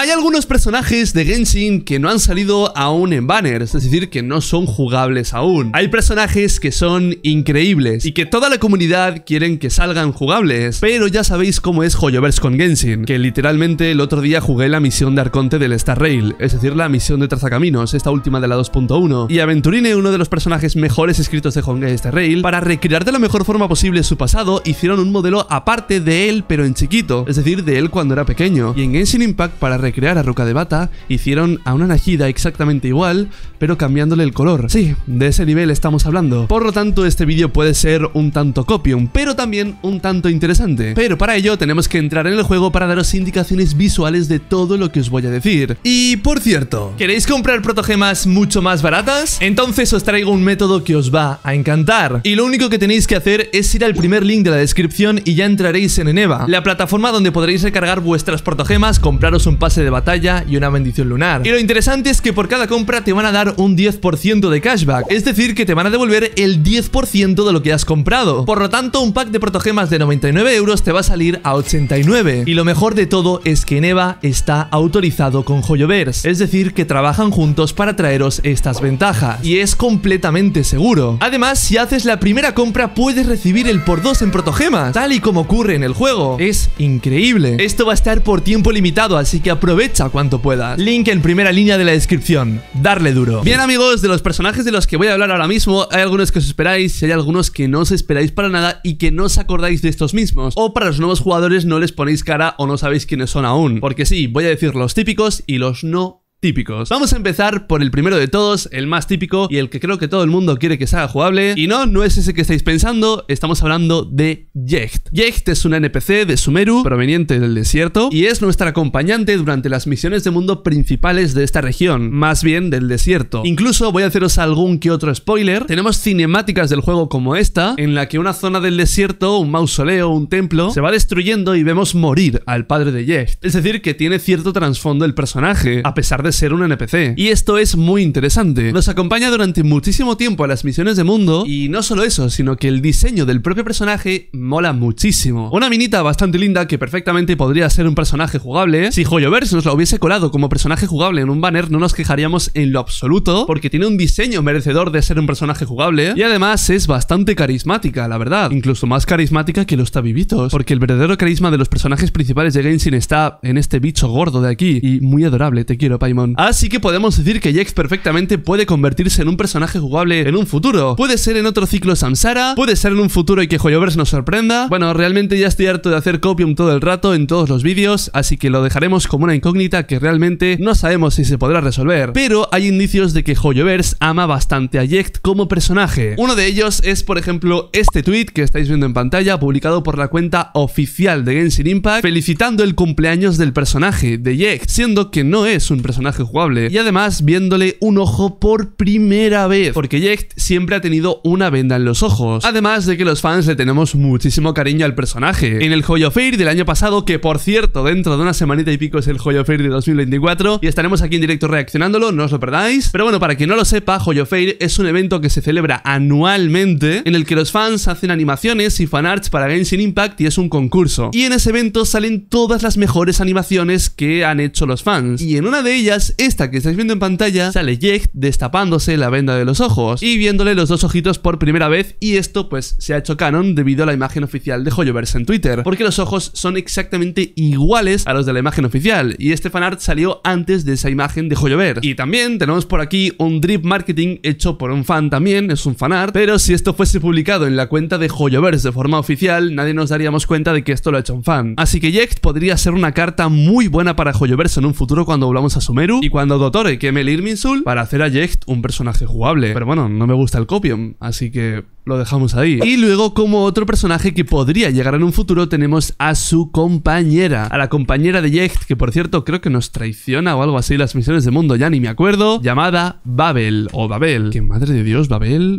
Hay algunos personajes de Genshin que no han salido aún en banners, es decir, que no son jugables aún. Hay personajes que son increíbles y que toda la comunidad quieren que salgan jugables, pero ya sabéis cómo es Hoyoverse con Genshin, que literalmente el otro día jugué la misión de Arconte del Star Rail, es decir, la misión de Trazacaminos, esta última de la 2.1, y aventurine uno de los personajes mejores escritos de Hongai Star Rail, para recrear de la mejor forma posible su pasado, hicieron un modelo aparte de él, pero en chiquito, es decir, de él cuando era pequeño. Y en Genshin Impact, para recrear a Ruka de Bata, hicieron a una Najida exactamente igual, pero cambiándole el color. Sí, de ese nivel estamos hablando. Por lo tanto, este vídeo puede ser un tanto copium, pero también un tanto interesante. Pero para ello tenemos que entrar en el juego para daros indicaciones visuales de todo lo que os voy a decir. Y por cierto, ¿queréis comprar protogemas mucho más baratas? Entonces os traigo un método que os va a encantar. Y lo único que tenéis que hacer es ir al primer link de la descripción y ya entraréis en Eneva, la plataforma donde podréis recargar vuestras protogemas, compraros un pase de batalla y una bendición lunar. Y lo interesante es que por cada compra te van a dar un 10% de cashback, es decir, que te van a devolver el 10% de lo que has comprado. Por lo tanto, un pack de protogemas de 99 euros te va a salir a 89. Y lo mejor de todo es que Eneva está autorizado con Joyoverse, es decir, que trabajan juntos para traeros estas ventajas. Y es completamente seguro. Además, si haces la primera compra, puedes recibir el por 2 en protogemas, tal y como ocurre en el juego. Es increíble. Esto va a estar por tiempo limitado, así que aprovecha cuanto puedas. Link en primera línea de la descripción. Darle duro. Bien amigos, de los personajes de los que voy a hablar ahora mismo, hay algunos que os esperáis y hay algunos que no os esperáis para nada y que no os acordáis de estos mismos. O para los nuevos jugadores no les ponéis cara o no sabéis quiénes son aún. Porque sí, voy a decir los típicos y los no típicos. Vamos a empezar por el primero de todos, el más típico y el que creo que todo el mundo quiere que sea jugable. Y no, no es ese que estáis pensando, estamos hablando de Yecht. Yecht es una NPC de Sumeru, proveniente del desierto, y es nuestra acompañante durante las misiones de mundo principales de esta región, más bien del desierto. Incluso voy a haceros algún que otro spoiler. Tenemos cinemáticas del juego como esta, en la que una zona del desierto, un mausoleo, un templo, se va destruyendo y vemos morir al padre de Yecht. Es decir, que tiene cierto trasfondo el personaje, a pesar de ser un NPC. Y esto es muy interesante. Nos acompaña durante muchísimo tiempo a las misiones de mundo y no solo eso, sino que el diseño del propio personaje mola muchísimo. Una minita bastante linda que perfectamente podría ser un personaje jugable. Si Joyoverse nos la hubiese colado como personaje jugable en un banner, no nos quejaríamos en lo absoluto, porque tiene un diseño merecedor de ser un personaje jugable y además es bastante carismática, la verdad. Incluso más carismática que los tabibitos, porque el verdadero carisma de los personajes principales de Genshin está en este bicho gordo de aquí y muy adorable, te quiero, Paimon. Así que podemos decir que Jax perfectamente puede convertirse en un personaje jugable en un futuro. Puede ser en otro ciclo Samsara, puede ser en un futuro y que Joyoverse nos sorprenda. Bueno, realmente ya estoy harto de hacer copium todo el rato en todos los vídeos, así que lo dejaremos como una incógnita que realmente no sabemos si se podrá resolver. Pero hay indicios de que Joyoverse ama bastante a Yecht como personaje. Uno de ellos es, por ejemplo, este tweet que estáis viendo en pantalla, publicado por la cuenta oficial de Genshin Impact, felicitando el cumpleaños del personaje de Yecht, siendo que no es un personaje jugable. Y además viéndole un ojo por primera vez, porque Yecht siempre ha tenido una venda en los ojos. Además de que los fans le tenemos muchísimo cariño al personaje. En el Joyo Fair del año pasado, que por cierto, dentro de una semanita y pico es el Joyo Fair de 2024, y estaremos aquí en directo reaccionándolo, no os lo perdáis. Pero bueno, para quien no lo sepa, Joyo Fair es un evento que se celebra anualmente, en el que los fans hacen animaciones y fanarts para Genshin Impact y es un concurso. Y en ese evento salen todas las mejores animaciones que han hecho los fans. Y en una de ellas, esta que estáis viendo en pantalla, sale Jecht destapándose la venda de los ojos y viéndole los dos ojitos por primera vez y esto pues se ha hecho canon debido a la imagen oficial de Joyoverse en Twitter, porque los ojos son exactamente iguales a los de la imagen oficial y este fanart salió antes de esa imagen de Joyoverse. Y también tenemos por aquí un drip marketing hecho por un fan también, es un fanart, pero si esto fuese publicado en la cuenta de Joyoverse de forma oficial, nadie nos daríamos cuenta de que esto lo ha hecho un fan. Así que Jecht podría ser una carta muy buena para Joyoverse en un futuro cuando volvamos a Y cuando Dotore queme el Irminsul para hacer a Jecht un personaje jugable. Pero bueno, no me gusta el copium, así que lo dejamos ahí. Y luego como otro personaje que podría llegar en un futuro tenemos a su compañera, a la compañera de Jecht, que por cierto creo que nos traiciona o algo así las misiones de mundo, ya ni me acuerdo, llamada Babel o Babel. Que madre de Dios, Babel...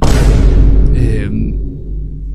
Eh...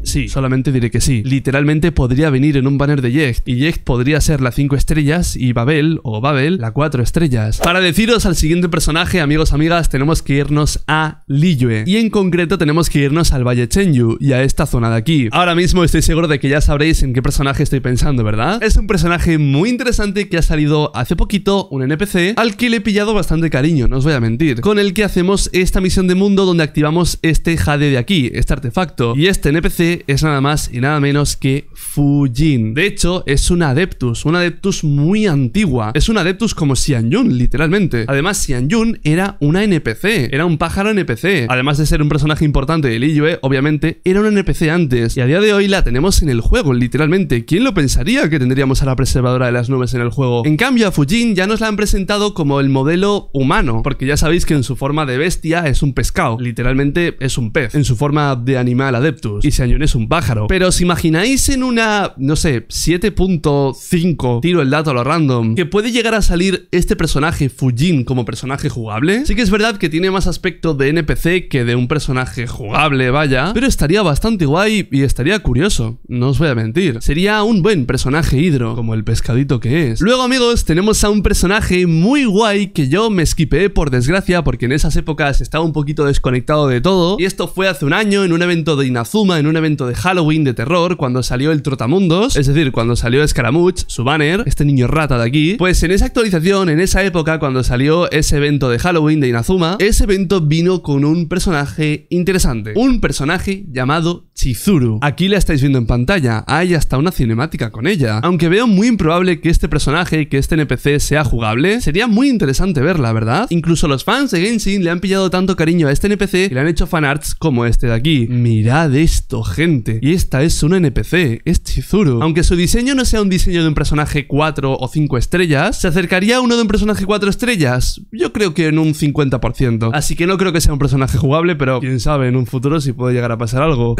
Sí, solamente diré que sí. Literalmente podría venir en un banner de Yecht, y Yecht podría ser la 5 estrellas y Babel, o Babel, la 4 estrellas. Para deciros al siguiente personaje, amigos, amigas, tenemos que irnos a Liyue, y en concreto tenemos que irnos al Valle Chenyu, y a esta zona de aquí. Ahora mismo estoy seguro de que ya sabréis en qué personaje estoy pensando, ¿verdad? Es un personaje muy interesante que ha salido hace poquito, un NPC, al que le he pillado bastante cariño, no os voy a mentir, con el que hacemos esta misión de mundo donde activamos este Jade de aquí, este artefacto, y este NPC es nada más y nada menos que Fujin. De hecho, es un Adeptus, un Adeptus muy antigua, es un Adeptus como Xianyun, literalmente. Además, Xianyun era una NPC, era un pájaro NPC, además de ser un personaje importante de Liyue, obviamente, era un NPC antes, y a día de hoy la tenemos en el juego, literalmente. ¿Quién lo pensaría que tendríamos a la preservadora de las nubes en el juego? En cambio, a Fujin ya nos la han presentado como el modelo humano, porque ya sabéis que en su forma de bestia es un pescado, literalmente es un pez, en su forma de animal Adeptus, y Xianyun es un pájaro. Pero os imagináis en una, no sé, 7.5, tiro el dato a lo random, que puede llegar a salir este personaje Fujin como personaje jugable? Sí que es verdad que tiene más aspecto de NPC que de un personaje jugable, vaya, pero estaría bastante guay y estaría curioso, no os voy a mentir. Sería un buen personaje hidro, como el pescadito que es. Luego, amigos, tenemos a un personaje muy guay que yo me esquipeé por desgracia porque en esas épocas estaba un poquito desconectado de todo, y esto fue hace un año en un evento de Inazuma, en un evento de Halloween de terror, cuando salió el Trotamundos, es decir, cuando salió Scaramouche, su banner, este niño rata de aquí, pues en esa actualización, en esa época, cuando salió ese evento de Halloween de Inazuma, ese evento vino con un personaje interesante, un personaje llamado Chizuru. Aquí la estáis viendo en pantalla, hay hasta una cinemática con ella. Aunque veo muy improbable que este personaje, que este NPC sea jugable, sería muy interesante verla, ¿verdad? Incluso los fans de Genshin le han pillado tanto cariño a este NPC que le han hecho fanarts como este de aquí. Mirad esto, gente. Y esta es una NPC, es Chizuru. Aunque su diseño no sea un diseño de un personaje 4 o 5 estrellas, ¿se acercaría a uno de un personaje 4 estrellas? Yo creo que en un 50%. Así que no creo que sea un personaje jugable, pero quién sabe en un futuro si puede llegar a pasar algo.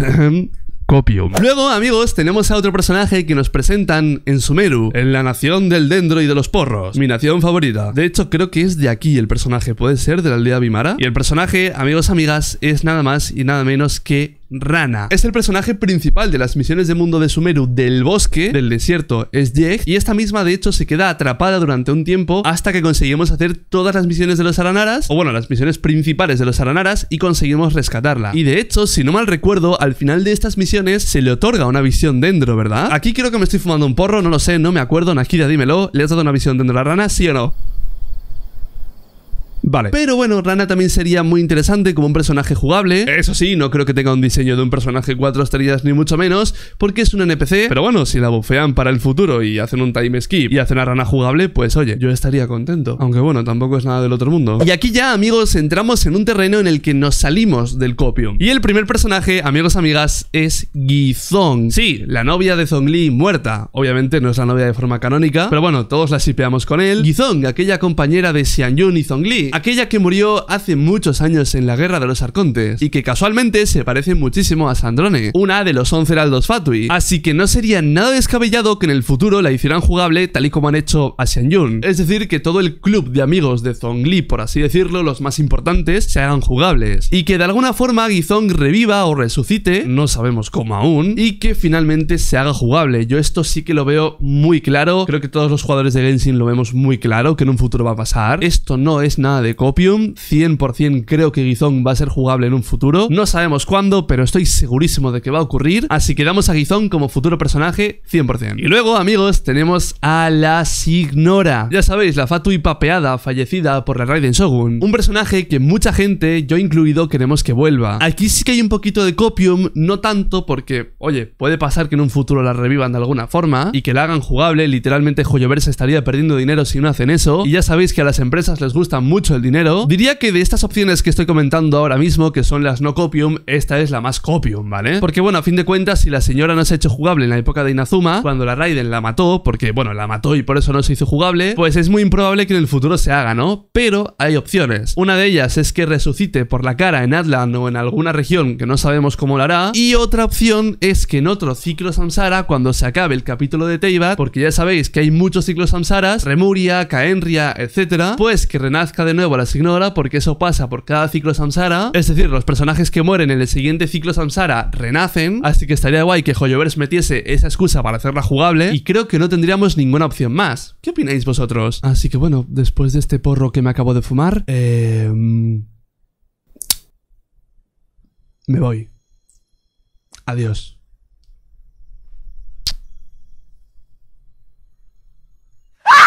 Copium. Luego, amigos, tenemos a otro personaje que nos presentan en Sumeru, en la nación del dendro y de los porros. Mi nación favorita. De hecho, creo que es de aquí el personaje. ¿Puede ser de la aldea Bimara? Y el personaje, amigos, amigas, es nada más y nada menos que Rana. Es el personaje principal de las misiones de mundo de Sumeru del bosque, del desierto, es Yeg, y esta misma de hecho se queda atrapada durante un tiempo hasta que conseguimos hacer todas las misiones de los Aranaras, o bueno, las misiones principales de los Aranaras, y conseguimos rescatarla. Y de hecho, si no mal recuerdo, al final de estas misiones se le otorga una visión dentro, ¿verdad? Aquí creo que me estoy fumando un porro, no lo sé, no me acuerdo, Nakira, dímelo, ¿le has dado una visión dentro a la rana, sí o no? Vale. Pero bueno, Rana también sería muy interesante como un personaje jugable. Eso sí, no creo que tenga un diseño de un personaje 4 estrellas ni mucho menos, porque es un NPC. Pero bueno, si la bufean para el futuro y hacen un time skip y hacen a Rana jugable, pues oye, yo estaría contento. Aunque bueno, tampoco es nada del otro mundo. Y aquí ya, amigos, entramos en un terreno en el que nos salimos del copium. Y el primer personaje, amigos, amigas, es Gizong. Sí, la novia de Zhongli muerta. Obviamente no es la novia de forma canónica, pero bueno, todos la shipeamos con él. Gizong, aquella compañera de Xianyun y Zhongli aquella que murió hace muchos años en la Guerra de los Arcontes, y que casualmente se parece muchísimo a Sandrone, una de los once heraldos Fatui, así que no sería nada descabellado que en el futuro la hicieran jugable tal y como han hecho a Xianyun, es decir, que todo el club de amigos de Zhongli, por así decirlo, los más importantes, se hagan jugables, y que de alguna forma Gizong reviva o resucite, no sabemos cómo aún, y que finalmente se haga jugable. Yo esto sí que lo veo muy claro, creo que todos los jugadores de Genshin lo vemos muy claro, que en un futuro va a pasar. Esto no es nada de Copium, 100% creo que Gizong va a ser jugable en un futuro. No sabemos cuándo, pero estoy segurísimo de que va a ocurrir, así que damos a Gizong como futuro personaje 100%. Y luego, amigos, tenemos a la Signora. Ya sabéis, la Fatui papeada, fallecida por la Raiden Shogun. Un personaje que mucha gente, yo incluido, queremos que vuelva. Aquí sí que hay un poquito de Copium, no tanto porque, oye, puede pasar que en un futuro la revivan de alguna forma y que la hagan jugable, literalmente Joyoverse estaría perdiendo dinero si no hacen eso. Y ya sabéis que a las empresas les gusta mucho el dinero. Diría que de estas opciones que estoy comentando ahora mismo, que son las no Copium, esta es la más Copium, ¿vale? Porque bueno, a fin de cuentas, si la señora no se ha hecho jugable en la época de Inazuma, cuando la Raiden la mató, porque bueno, la mató y por eso no se hizo jugable, pues es muy improbable que en el futuro se haga, ¿no? Pero hay opciones. Una de ellas es que resucite por la cara en Atlan o en alguna región que no sabemos cómo lo hará. Y otra opción es que en otro ciclo Samsara, cuando se acabe el capítulo de Teyvat, porque ya sabéis que hay muchos ciclos Samsaras, Remuria, Kaenria, etcétera, pues que renazca de nuevo nuevo las ignora porque eso pasa por cada ciclo samsara. Es decir, los personajes que mueren en el siguiente ciclo samsara renacen. Así que estaría guay que Hoyoverse metiese esa excusa para hacerla jugable. Y creo que no tendríamos ninguna opción más. ¿Qué opináis vosotros? Así que bueno, después de este porro que me acabo de fumar, eh... me voy. Adiós.